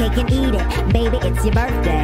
cake and eat it. Baby, it's your birthday.